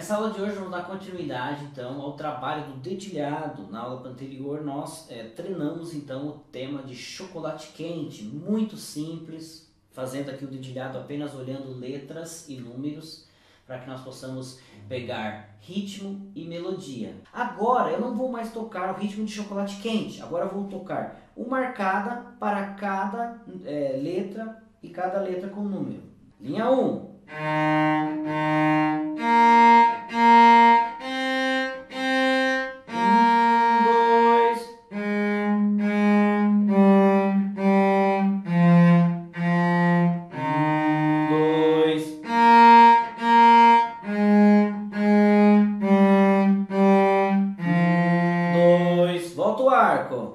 Nessa aula de hoje vamos dar continuidade então ao trabalho do dedilhado. Na aula anterior nós é, treinamos então o tema de chocolate quente, muito simples, fazendo aqui o dedilhado apenas olhando letras e números para que nós possamos pegar ritmo e melodia. Agora eu não vou mais tocar o ritmo de chocolate quente, agora eu vou tocar uma marcada para cada é, letra e cada letra com número. Linha 1. Um. Solta o arco.